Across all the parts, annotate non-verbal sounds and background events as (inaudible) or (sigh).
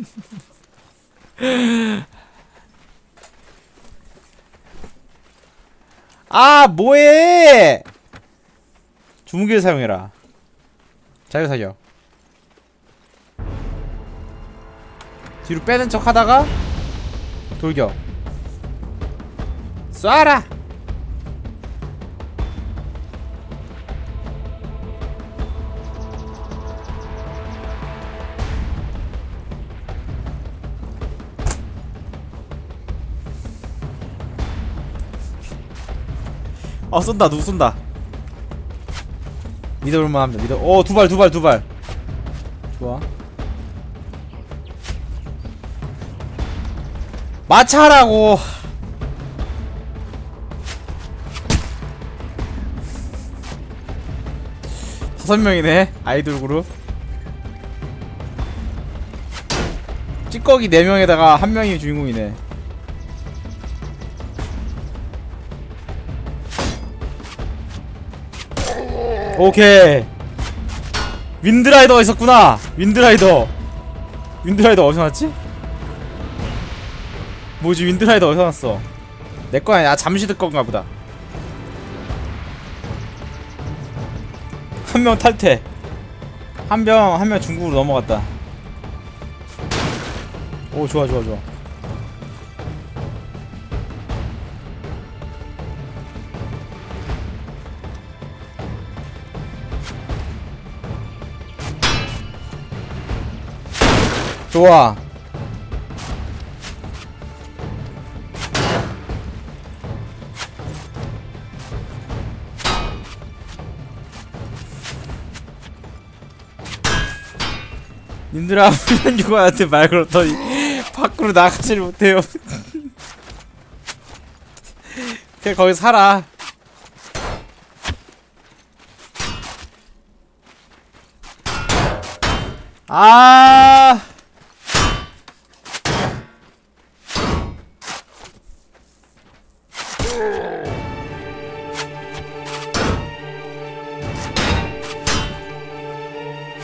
(laughs) 아 뭐해? 주무기를 사용해라. 자유사격 뒤로 빼는 척 하다가 돌격. 쏴라 어 쏜다 누구 쏜다? 믿어볼만 합니다 믿어 어두발 두발 두발. 좋아. 마차라고. 다섯 명이네 아이돌 그룹. 찌꺼기 네 명에다가 한 명이 주인공이네 오케이. 윈드라이더가 있었구나. 윈드라이더. 윈드라이더 어디서 났지? 뭐지? 윈드라이더 어디서 났어? 내거 아니야. 아, 잠시 듣건가 보다. 한 명 탈퇴. 한 명 한 명 중국으로 넘어갔다. 오 좋아 좋아 좋아 좋아. 님들아 훈련 교관한테 말 걸었더니 밖으로 나가지를 못해요. (laughs) 그냥 거기 살아. 아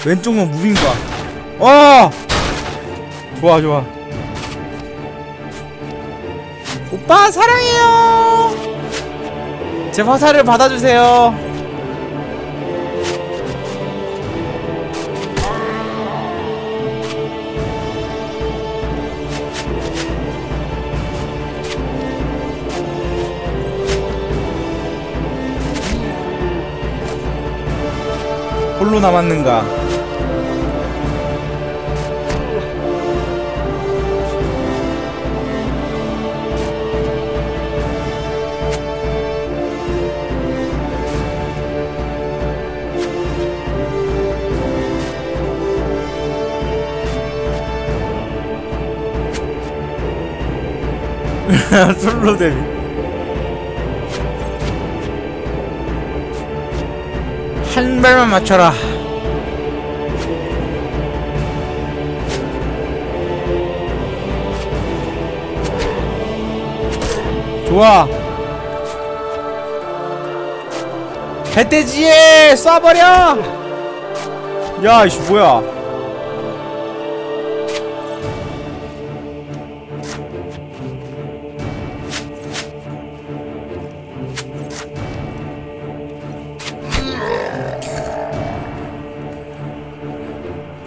왼쪽만 무빙 봐. 어! 좋아, 좋아. 오빠, 사랑해요! 제 화살을 받아주세요. 홀로 남았는가? (laughs) 솔로 데뷔 한 발만 맞춰라. 좋아. 배돼지에 쏴버려! 야 이씨 뭐야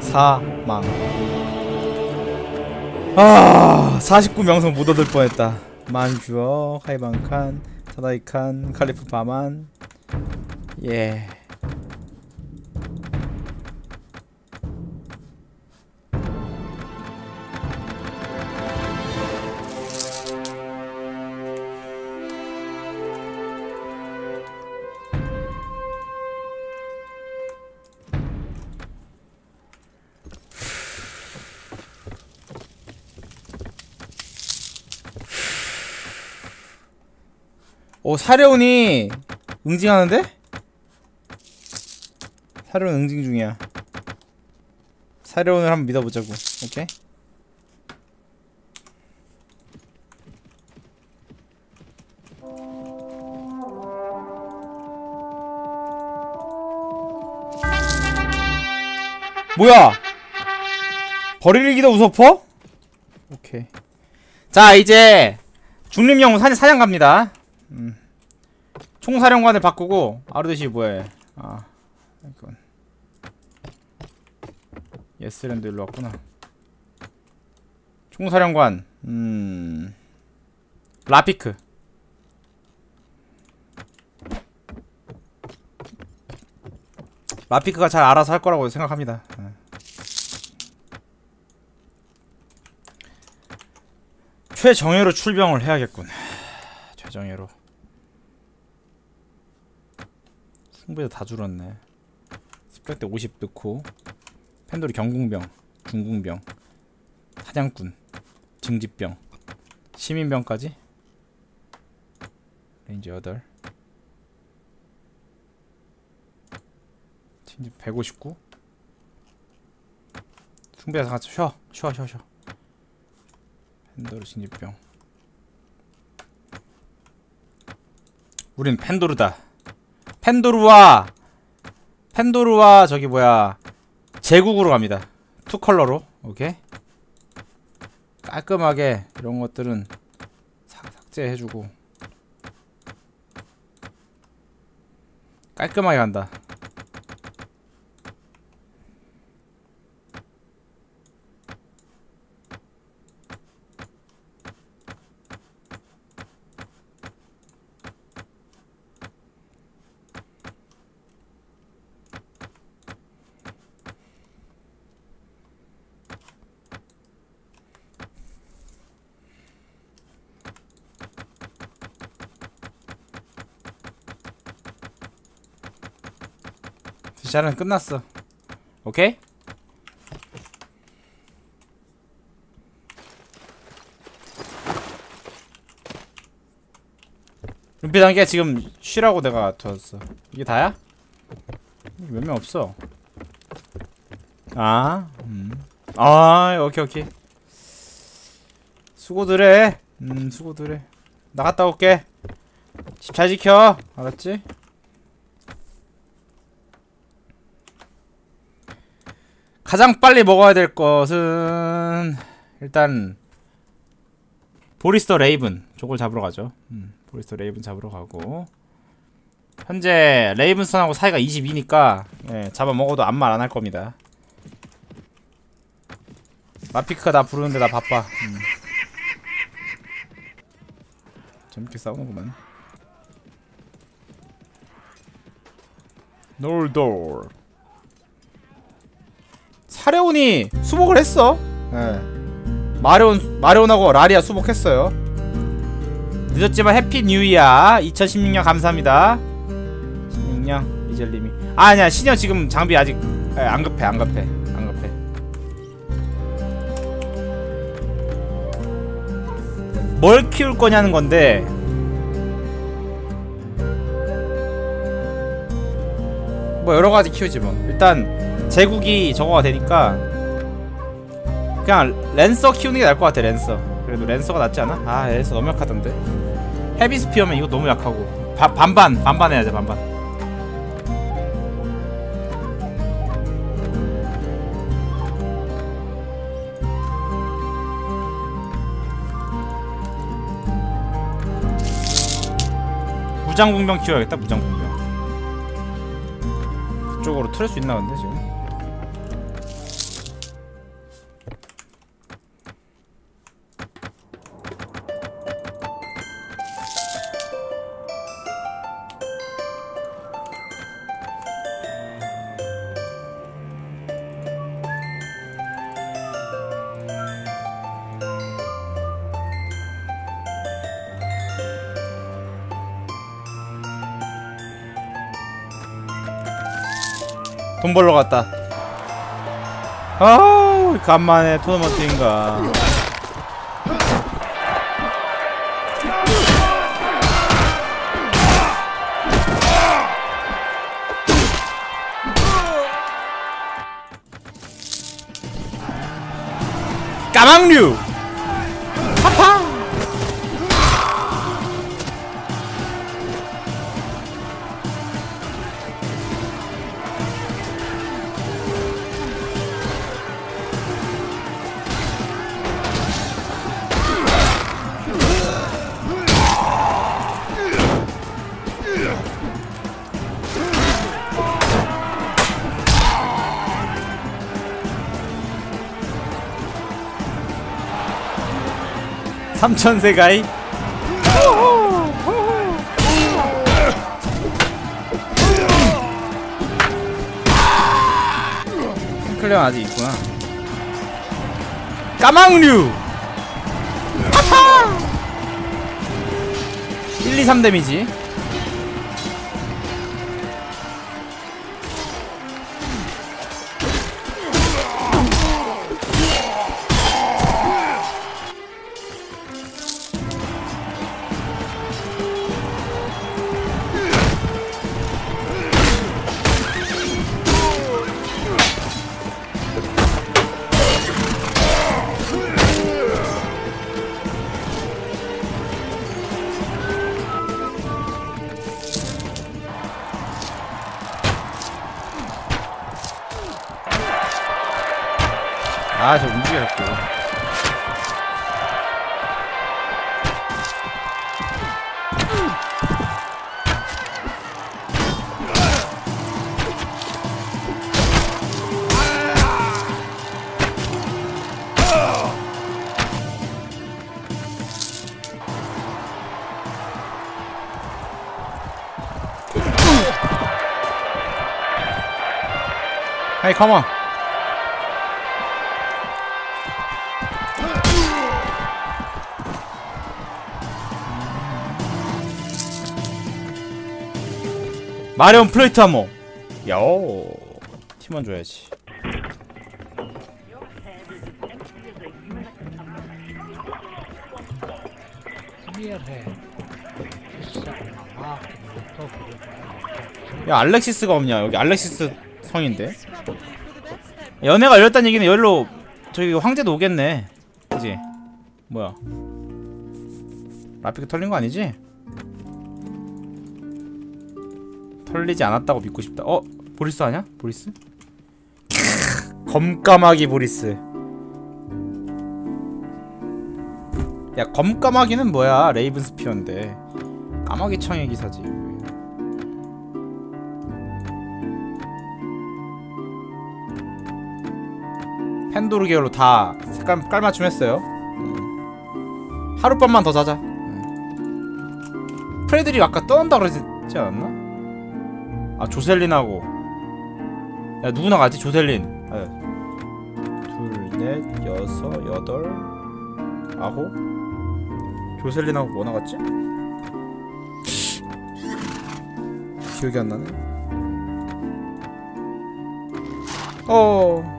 사망. 아 49명성 못 얻을 뻔했다. 만주어 카이방칸 사다이칸 칼리프 바만. 예 오 사려운이 응징하는데? 사려운 응징 중이야 사려운을 한번 믿어보자고 오케이? 뭐야 버리기도 우소퍼? 오케이 자 이제 중림용 사, 사냥 갑니다 음. 총사령관을 바꾸고 아르드시 뭐해? 아 이건. 예스랜드 일로 왔구나. 총사령관 음. 라피크. 라피크가 잘 알아서 할 거라고 생각합니다. 예. 최정예로 출병을 해야겠군. 최정예로 승부에서 다 줄었네. 스펙 때50 넣고 펜돌이 경궁병 중궁병 사냥꾼 증집병 시민병까지? 레인지 8 진집 159 승부에서 같이 쉬어. 쉬어 쉬어 쉬어. 펜도르 징집병. 우린 펜도르다 펜도르와 펜도르와 저기 뭐야 제국으로 갑니다. two color로. 오케이. 깔끔하게 이런 것들은 삭, 삭제해주고. 깔끔하게 간다 디자는 끝났어 오케이? 눈빛 단계 지금 쉬라고 내가 뒀어 이게 다야? 몇 명 없어 아, 음. 아, 오케이, 오케이. 수고들 해. 음, 수고들 해. 나갔다 올게. 집 잘 지켜. 알았지? 가장 빨리 먹어야 될 것은 일단 보리스터 레이븐. 저걸 잡으러 가죠. 음, 보리스터 레이븐 잡으러 가고. 현재 레이븐스턴하고 사이가 22니까 예, 잡아먹어도 아무 말 안 할 겁니다. 라피크가 나 부르는데 나 바빠. 음. 재밌게 싸우는구만. 놀도르 사레온이 수복을 했어. 예. 사레온, 사레온하고 라리아 수복했어요. 늦었지만 Happy New Year 2016년 감사합니다. 16년 이젤님이. 아, 아니야. 신여 지금 장비 아직 에, 안 급해 안 급해 안 급해. 뭘 키울 거냐는 건데 뭐 여러 가지 키우지 뭐. 일단 제국이 저거가 되니까 그냥 랜서 키우는 게 나을 것 같아 랜서. 그래도 랜서가 낫지 않아? 아 랜서 너무 약하던데. 헤비스피어면 이거 너무 약하고. 바, 반반 반반 해야지 반반. 무장공병 키워야겠다 무장공병. 그쪽으로 틀을 수 있나 근데 지금 돈 벌러 갔다. 아우 간만에 토너먼트인가. 까망류 천세 가이. 클레어 아직 있구나. 까망류! 1, 2, 3 데미지 Hey, come on. 마리온 플레이트 하모. 야오. 팀원 줘야지. 야 알렉시스가 없냐? 여기 알렉시스 성인데. 연회가 열렸다는 얘기는 열로 저기 황제도 오겠네. 그지? 뭐야? 라피가 털린 거 아니지? 털리지 않았다고 믿고 싶다. 어? 보리스 아냐? 보리스? 검까마귀 보리스. 야 검까마귀는 뭐야? Raven Spear인데. 까마귀 청의 기사지. 펜도르 계열로 다 색깔 깔맞춤 했어요. 음. 하룻밤만 더 자자. 음. 프레들이 아까 떠난다 그러지 않았나? 아 조셀린하고. 야 누구 나가지? 조셀린. 아, 둘넷 여섯 여덟 아홉. 조셀린하고 뭐 나갔지? 기억이 안 나네. 어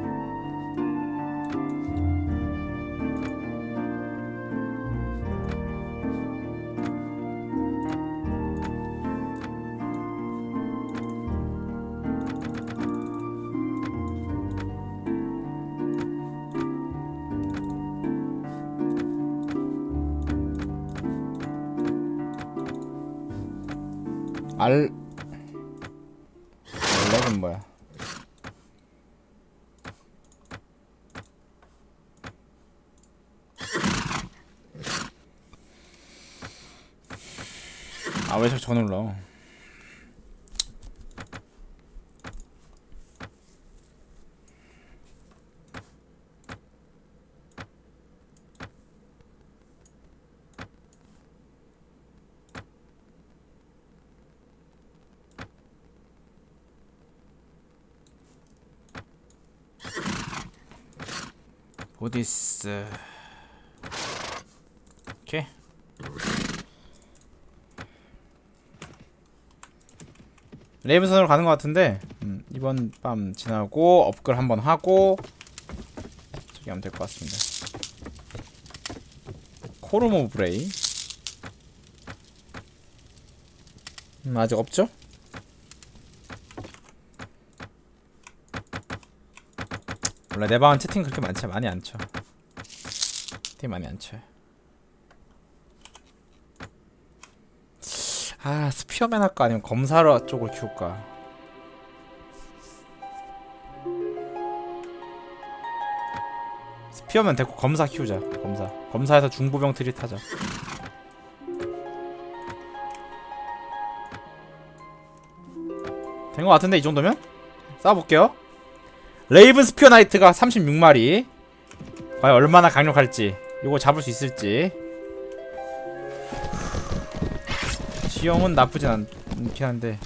저 눌러 보디스 오케이 레이븐선으로 가는 것 같은데 음, 이번 밤 지나고 업글 한번 하고 저기 하면 될 것 같습니다 코르모 브레이 음, 아직 없죠? 원래 내 방은 채팅 그렇게 많지 많이 안 쳐. 채팅 많이 안 쳐. 아 spearman 할까 아니면 검사로 쪽을 키울까? spearman 데리고 검사 키우자. 검사. 검사에서 중보병 트리 타자. 된 것 같은데 이 정도면? 싸워볼게요. Raven Spear Knight가 36마리 과연 얼마나 강력할지 이거 잡을 수 있을지 지형은 나쁘진 않, 않긴 한데.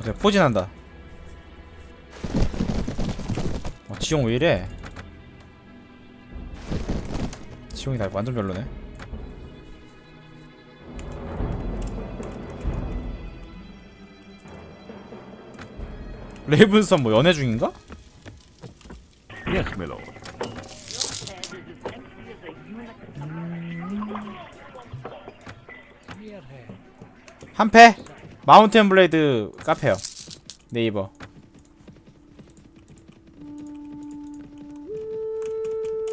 그래 포진한다. 어, 지형 왜 이래? 지형이 나 완전 별로네. 레이븐선 뭐 연애 중인가? 한패? 마운틴 블레이드 카페요. 네이버.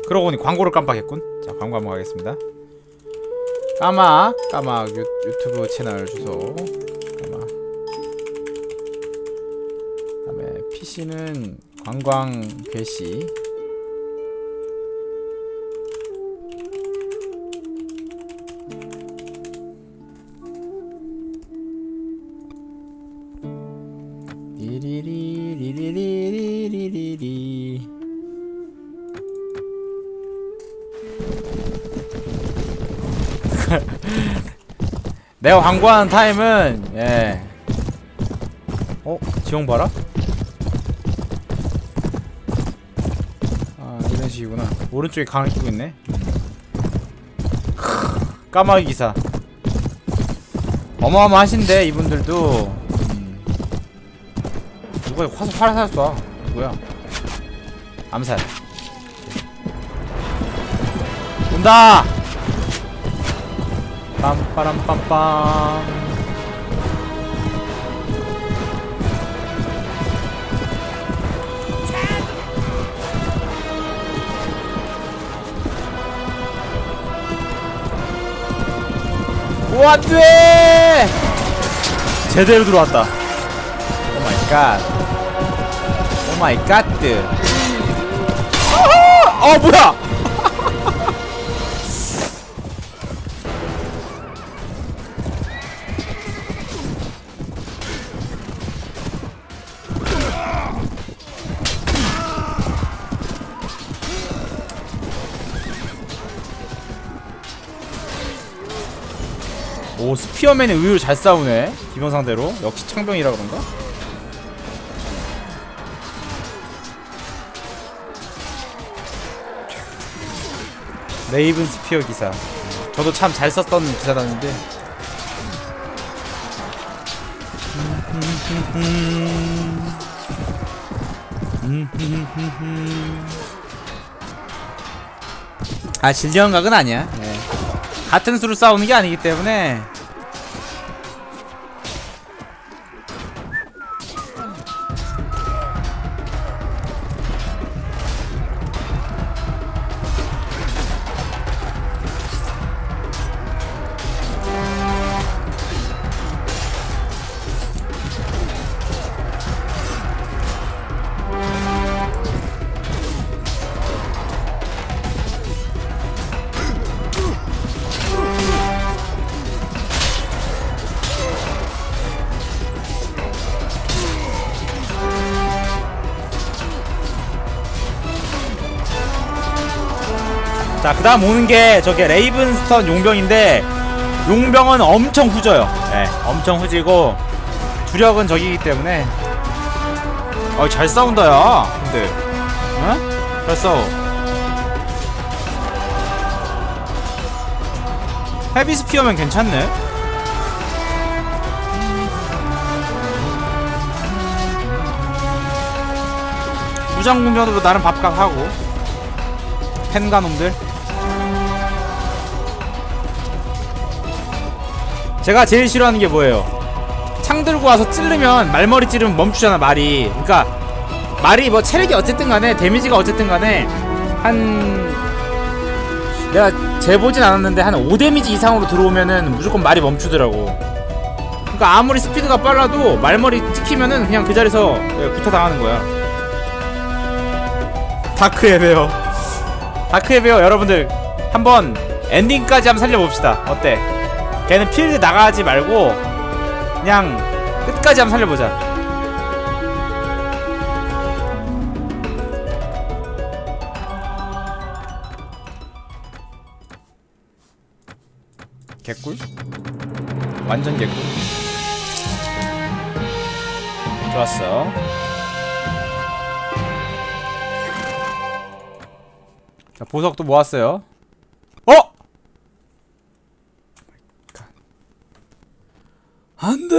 그러고 보니 광고를 깜빡했군. 자 광고 한번 가겠습니다. 까막 까막 유, 유튜브 채널 주소. 까막 그다음에 PC는 관광 괴시 내가 광고하는 타임은 예. 어? 지형 봐라? 아 이런 식이구나 오른쪽에 강을 끼고 있네 크, 까마귀 기사 어마어마하신데 이분들도 음. 누가 화살 화살 쏴 누구야 암살 온다 빰빠람빰빰 오 안돼 제대로 들어왔다 오 마이 갓. 오 마이 갓. 어 뭐야? 오 스피어맨이 의외로 잘 싸우네. 기본 상대로. 역시 창병이라 그런가? 레이븐 스피어 기사. 저도 참 잘 썼던 기사단인데. 아 질리언각은 아니야. 네. 같은 수로 싸우는 게 아니기 때문에 자, 그 다음 오는 게 저게 레이븐스턴 용병인데 용병은 엄청 후져요. 네, 엄청 후지고 주력은 저기기 때문에 어, 잘 싸운다, 야. 근데, 어? 잘 싸워. 헤비 스피어면 괜찮네. 무장 공병도 나름 밥값 하고 펜가 놈들 제가 제일 싫어하는 게 뭐예요? 창 들고 와서 찌르면 말머리 찌르면 멈추잖아 말이. 그니까 말이 뭐 체력이 어쨌든 간에 데미지가 어쨌든 간에 한 내가 재보진 않았는데 한 5데미지 이상으로 들어오면은 무조건 말이 멈추더라고. 그니까 아무리 스피드가 빨라도 말머리 찍히면은 그냥 그 자리에서 예, 부터 당하는 거야. Dark 에베어. Dark 에베어 여러분들. 한번 엔딩까지 한번 살려봅시다. 어때? 걔는 필드 나가지 말고 그냥 끝까지 한번 살려보자. 개꿀? 완전 개꿀. 좋았어. 자 보석도 모았어요 안 돼!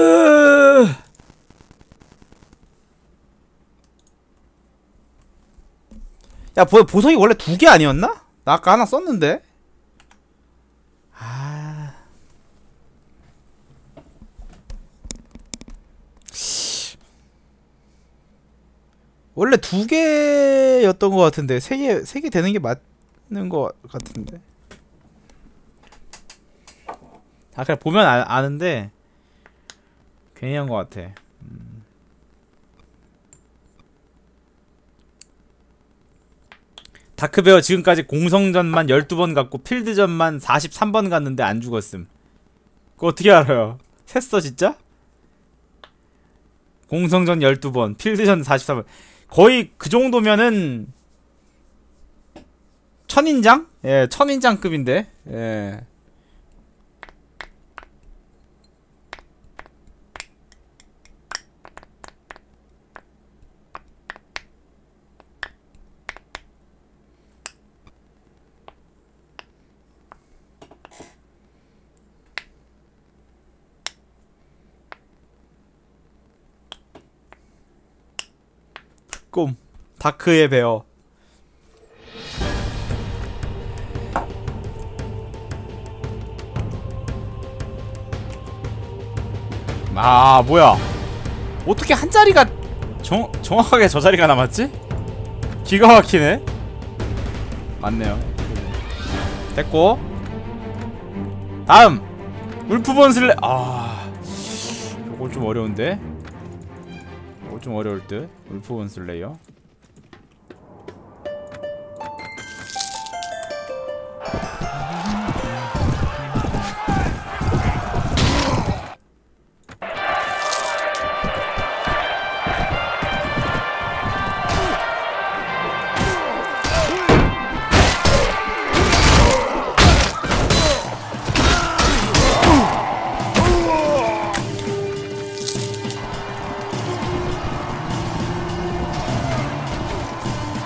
야 보, 보석이 원래 두 개 아니었나? 나 아까 하나 썼는데. 아. 원래 두 개였던 것 같은데. 세 개 세 개 되는 게 맞는 것 같은데. 아 그냥 보면 아, 아는데 괜히 한 것 같아 음. 다크베어 지금까지 공성전만 12번 갔고 필드전만 43번 갔는데 안 죽었음 그거 어떻게 알아요? 셌어 진짜? 공성전 12번 필드전 43번 거의 그 정도면은 천인장? 예, 천인장급인데. 예. 꿈 다크의 베어. 아 뭐야. 어떻게 한 자리가 정, 정확하게 저 자리가 남았지? 기가 막히네. 맞네요. 됐고. 다음. 울프본 슬레 아 요거 좀 어려운데? 이거 좀 어려울 듯 울프본 슬레이어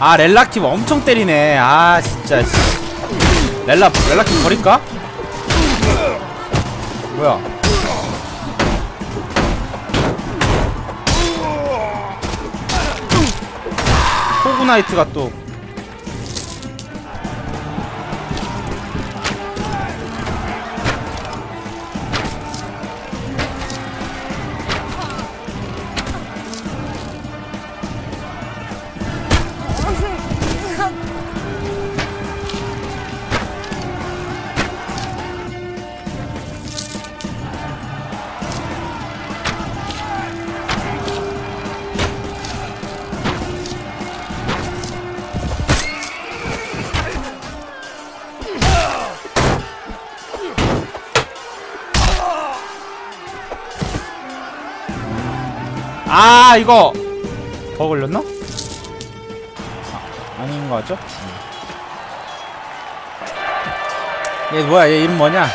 아 렐라킵 엄청 때리네 아 진짜 씨. 렐라 렐라킵 버릴까? 뭐야 호그나이트가 또 아 이거 더 걸렸나? 아, 아닌 거 같죠? 얘 뭐야 얘 이름 뭐냐?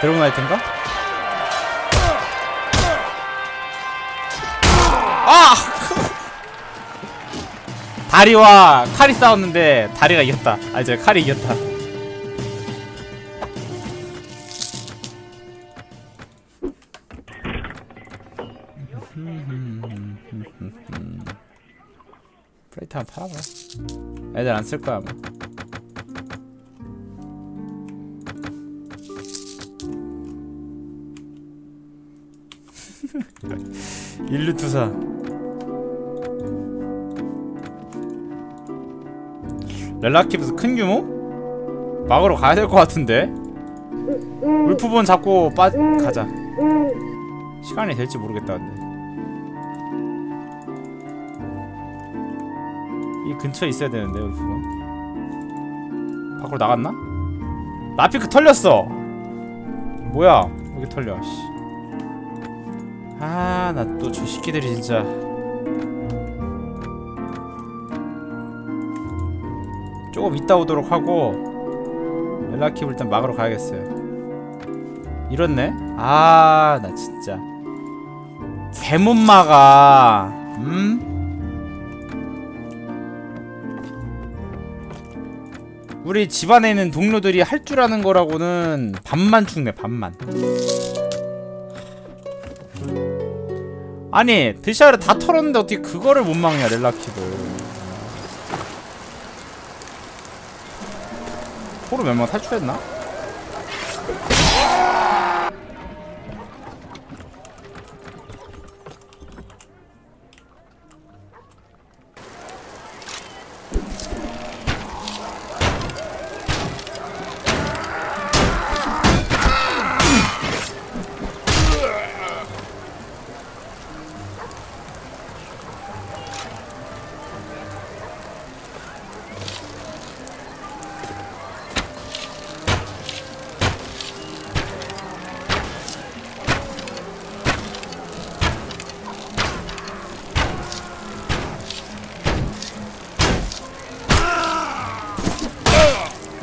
드래곤나이트인가? 아! (laughs) 다리와 칼이 싸웠는데 다리가 이겼다 아니 저 칼이 이겼다 프레이트 한번 팔아봐 애들 안 쓸 거야 아마. (laughs) 일루투사. 렐라키브스 큰 규모? 막으러 가야 될 것 같은데? 울프본 잡고 빠 가자. 시간이 될지 모르겠다 근데 근처에 있어야 되는데 울프본 밖으로 나갔나? 라피크 털렸어 뭐야 여기 털려 씨. 아, 나 또 저 새끼들이 진짜. 조금 이따 오도록 하고 멜라킵을 일단 막으러 가야겠어요. 이렇네 아 나 진짜 개문마가 음? 우리 집안에 있는 동료들이 할 줄 아는 거라고는 반만 죽네 반만 아니 드샤를 다 털었는데 어떻게 그거를 못 막냐 렐라키를 포로 몇 명 탈출했나?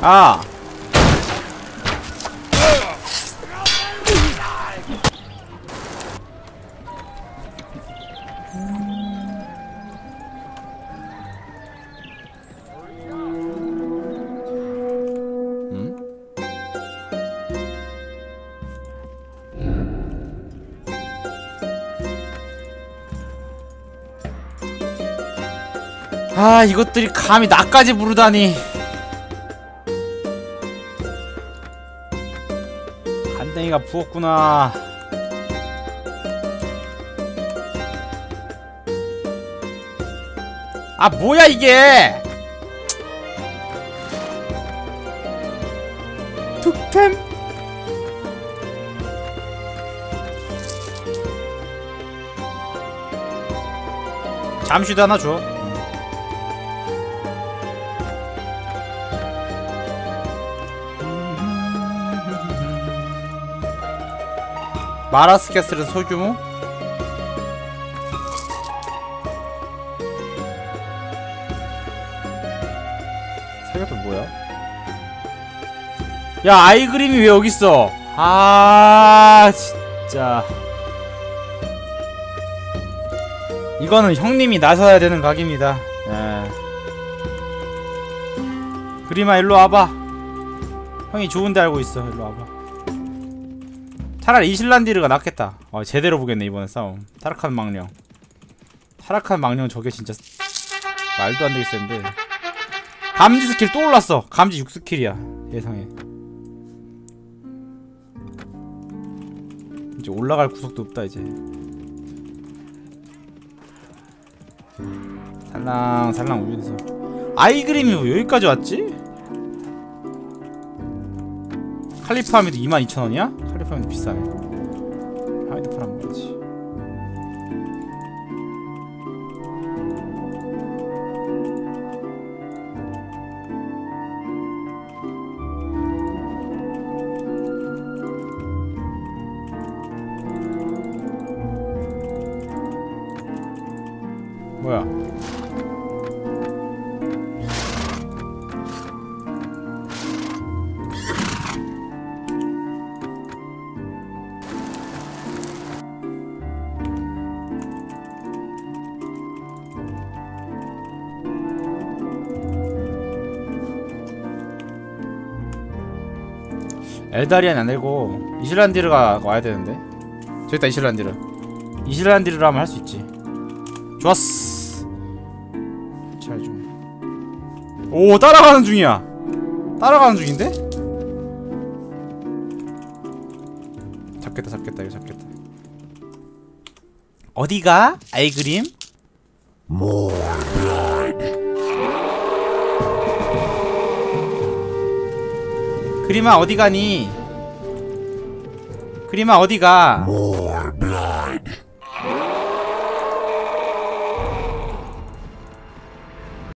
아 음? 아 이것들이 감히 나까지 부르다니 부었구나. 아 뭐야 이게? 툭템? 잠시도 하나 줘 마라스 캐슬은 소규모? 세계도 뭐야? 야 아이 그림이 왜 여기 있어? 아 진짜 이거는 형님이 나서야 되는 각입니다. 예. 그림아 일로 와봐. 형이 좋은데 알고 있어. 일로 와봐. 차라리 이슬란디르가 낫겠다. 어, 제대로 보겠네 이번에 싸움. 타락한 망령. 타락한 망령 저게 진짜 말도 안 되게 센데. 감지 스킬 또 올랐어. 감지 6스킬이야. 예상해. 이제 올라갈 구석도 없다 이제. 살랑 살랑 울면서 아이 그림이 왜 여기까지 왔지? 칼리파 하미도 22,000원이야? 칼리파 하미도 비싸네 엘다리안 안 되고 이슬란디르가 와야 되는데. 저기 있다 이슬란디르. 이슬란디르로 하면 할 수 있지. 좋았어. 잘좀오 따라가는 중이야. 따라가는 중인데? 잡겠다 잡겠다 이거 잡겠다. 어디가? 아이그림? 그림아 어디 가니? 그림아 어디 가?